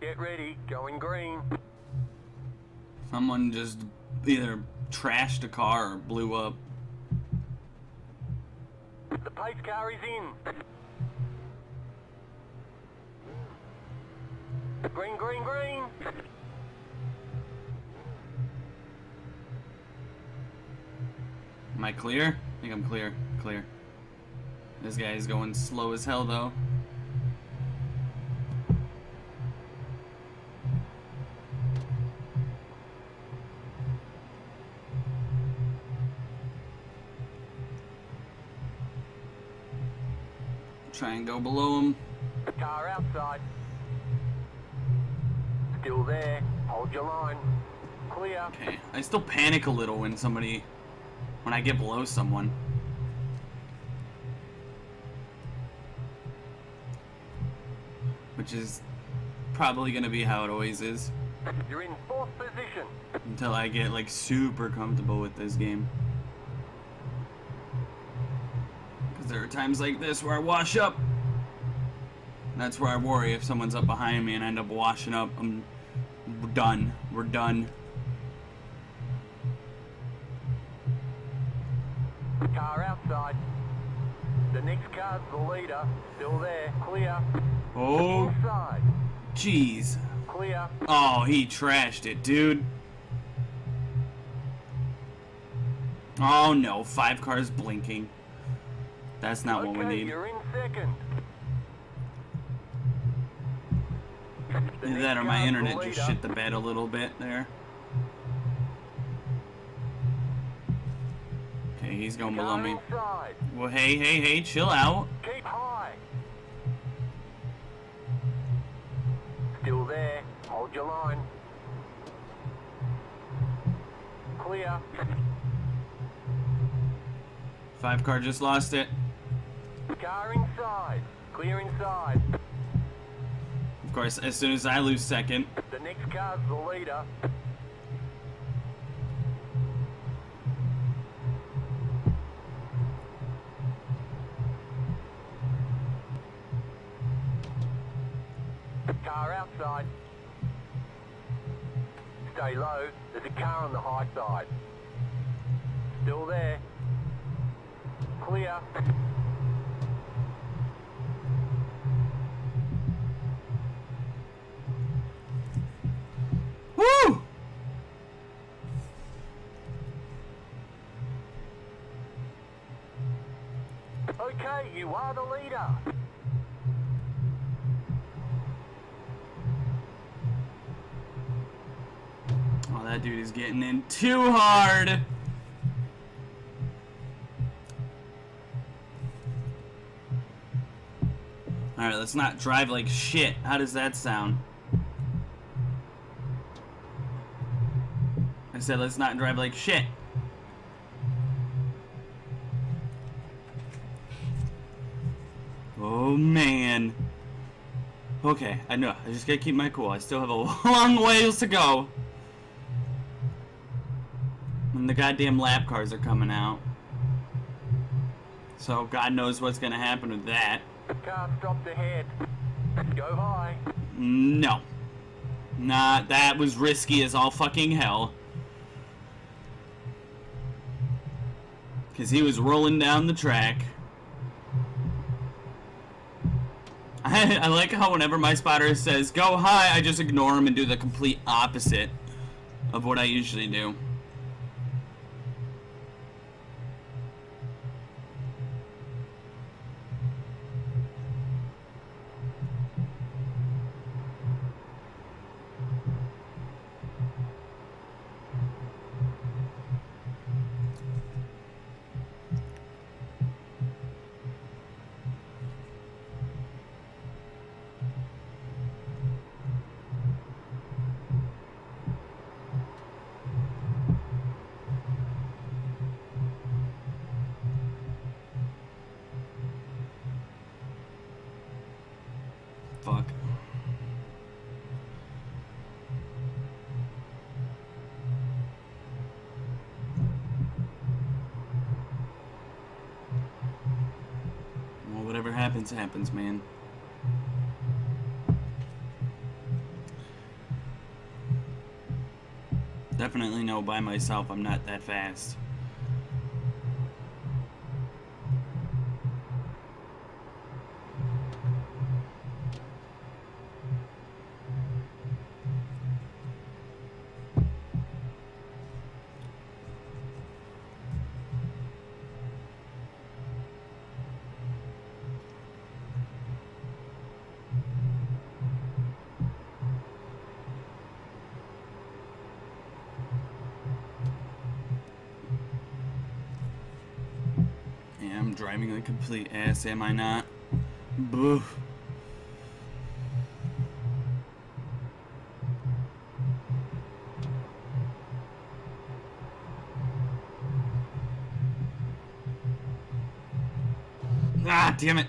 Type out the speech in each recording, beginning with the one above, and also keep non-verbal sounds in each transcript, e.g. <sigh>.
Get ready, going green. Someone just either trashed a car or blew up. The pace car is in. Green, green, green. Am I clear? I think I'm clear. Clear. This guy's going slow as hell though. And go below him. Car outside. Still there. Hold your line. Clear. Okay. I still panic a little when somebody when I get below someone. Which is probably gonna be how it always is. You're in fourth position. Until I get like super comfortable with this game. Because there are times like this where I wash up. That's where I worry if someone's up behind me and I end up washing up. I'm done. We're done. Car outside. The next car's the leader. Still there. Clear. Oh, Inside. jeez. Clear. Oh, he trashed it, dude. Oh no, five cars blinking. That's not what we Okay, need. you're in second. Either that or my internet just shit the bed a little bit there. Okay, he's going below me. Well, hey, hey, hey, chill out. Keep high. Still there. Hold your line. Clear. Five car just lost it. Car inside. Clear inside. Course, as soon as I lose second, The next car's the leader. Car outside. Stay low. There's a car on the high side. Still there. Clear. You are the leader. Oh, that dude is getting in too hard. Alright, let's not drive like shit. How does that sound? I said let's not drive like shit. Oh man. Okay, I know. I just gotta keep my cool. I still have a <laughs> long ways to go. And the goddamn lap cars are coming out. So God knows what's gonna happen with that. Car stopped ahead. Go high. No. Nah, that was risky as all fucking hell. Cause he was rolling down the track. I, <laughs> I like how whenever my spotter says go high, I just ignore him and do the complete opposite of what I usually do. Whatever happens, happens, man. Definitely know by myself I'm not that fast. Driving a complete ass, am I not? Boo. Ah, damn it.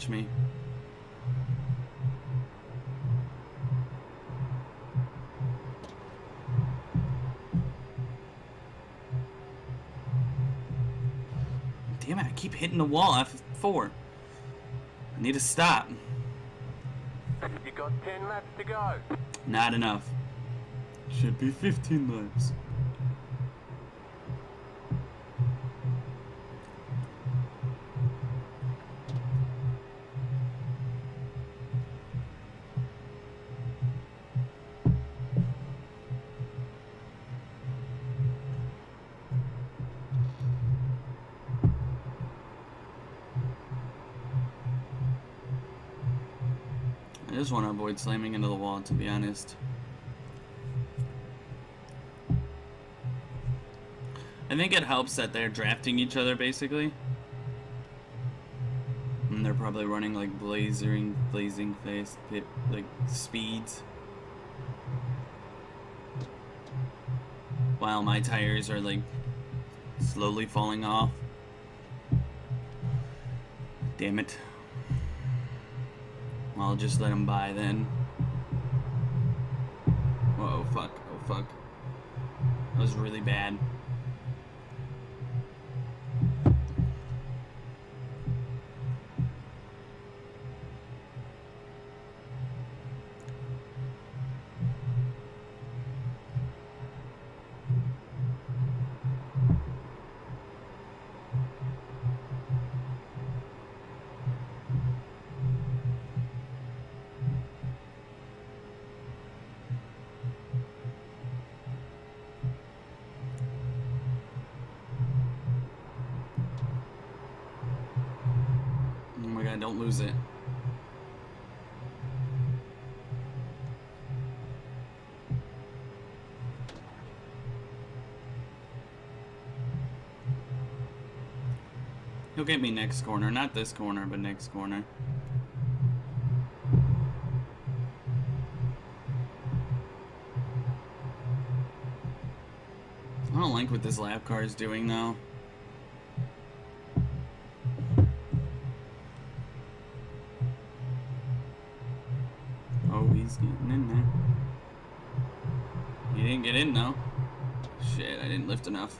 Catch me. Damn it, I keep hitting the wall. F4. I need to stop. You got 10 laps to go. Not enough. Should be 15 laps. Just want to avoid slamming into the wall, to be honest. I think it helps that they're drafting each other, basically. And they're probably running like blazing, blazing face, like speeds. While my tires are like slowly falling off. Damn it. I'll just let him buy then. Whoa, fuck. Oh, fuck. That was really bad. Don't lose it. He'll get me next corner. Not this corner, but next corner. I don't like what this lap car is doing though. Didn't get in though. Shit, I didn't lift enough.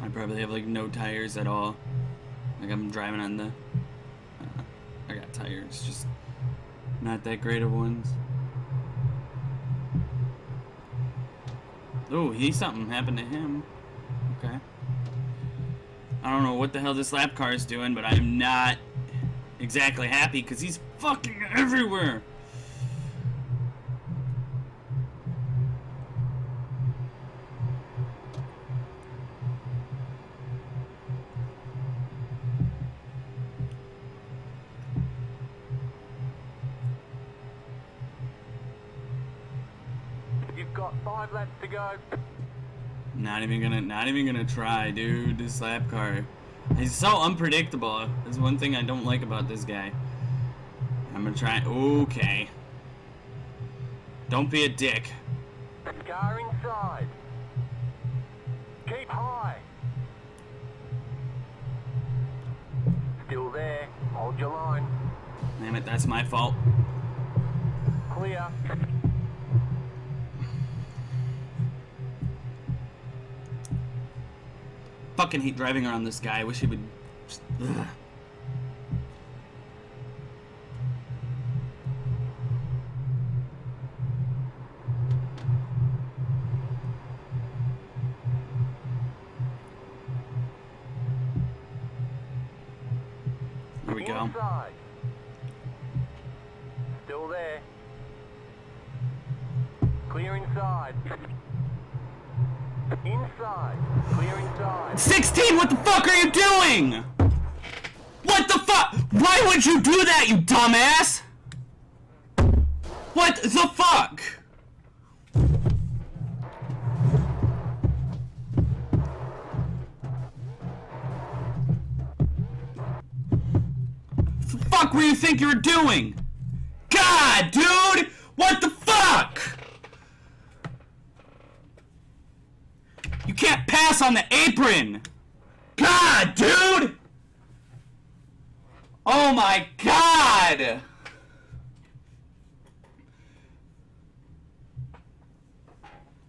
I probably have like no tires at all. Like I'm driving on the. Uh, I got tires, just not that great of ones. Oh, he something happened to him. Okay. I don't know what the hell this lap car is doing, but I'm not exactly happy because he's fucking everywhere. You've got five laps to go. Not even gonna, not even gonna try, dude. This lap car, he's so unpredictable. That's one thing I don't like about this guy. I'm gonna try. Okay. Don't be a dick. Car inside. Keep high. Still there. Hold your line. Damn it, that's my fault. Clear. Fucking hate driving around this guy. I wish he would. Just. There we go. Still there. Clear inside. Inside. Clear inside. 16, what the fuck are you doing? What the fuck? Why would you do that, you dumbass? What the fuck? What the fuck were you think you're doing? God, dude! What the fuck? Can't pass on the apron! God, dude! Oh my god!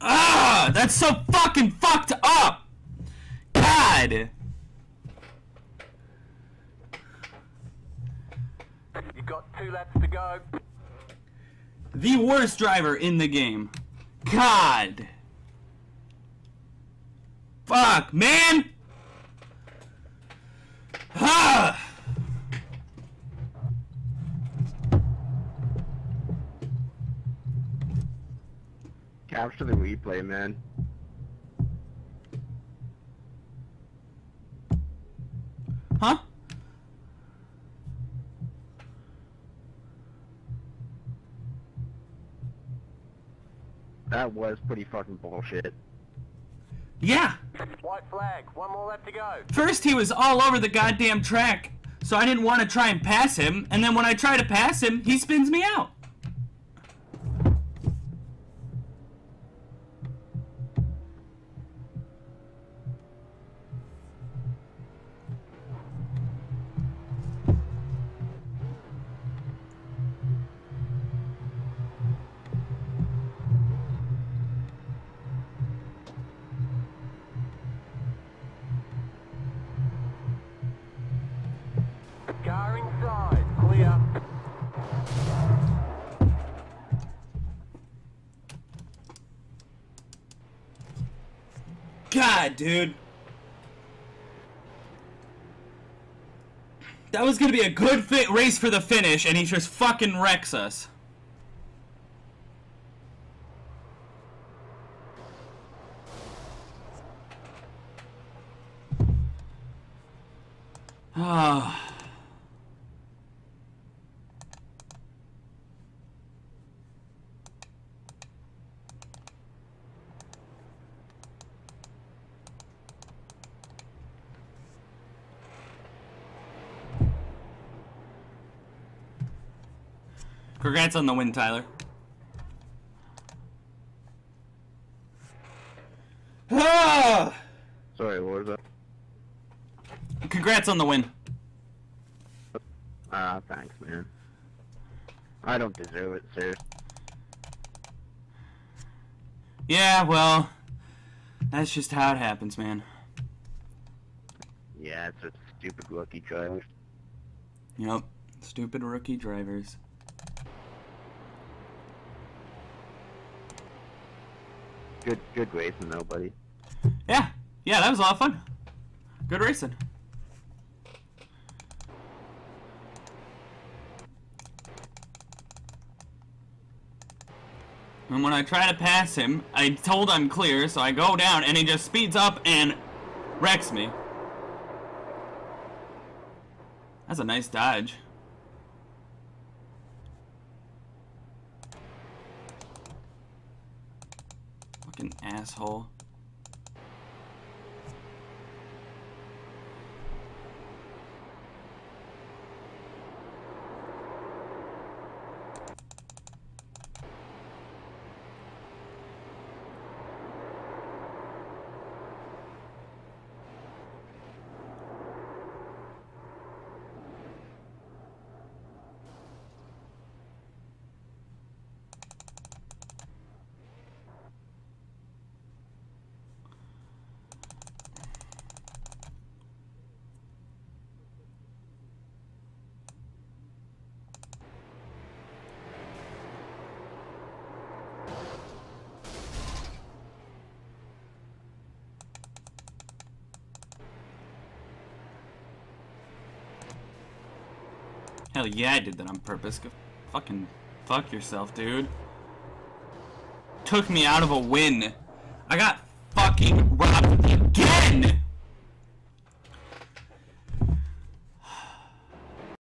Ah, that's so fucking fucked up! God! You got two laps to go. The worst driver in the game. God! Fuck, man! Ah! Capture the replay, man. Huh? That was pretty fucking bullshit. Yeah. White flag. One more lap to go. First, he was all over the goddamn track, so I didn't want to try and pass him. And then when I try to pass him, he spins me out. Car inside. Clear. God, dude. That was gonna be a good fit race for the finish, and he just fucking wrecks us. Ah. Congrats on the win, Tyler. Ah! Sorry, what was that? Congrats on the win. Ah, thanks, man. I don't deserve it, sir. Yeah, well, that's just how it happens, man. Yeah, it's a stupid rookie driver. Yep. Stupid rookie drivers. Good, good racing though, buddy. Yeah. Yeah, that was a lot of fun. Good racing. And when I try to pass him, I told I'm clear, so I go down and he just speeds up and wrecks me. That's a nice dodge. Fucking asshole. Hell yeah, I did that on purpose. Go fucking fuck yourself, dude. Took me out of a win. I got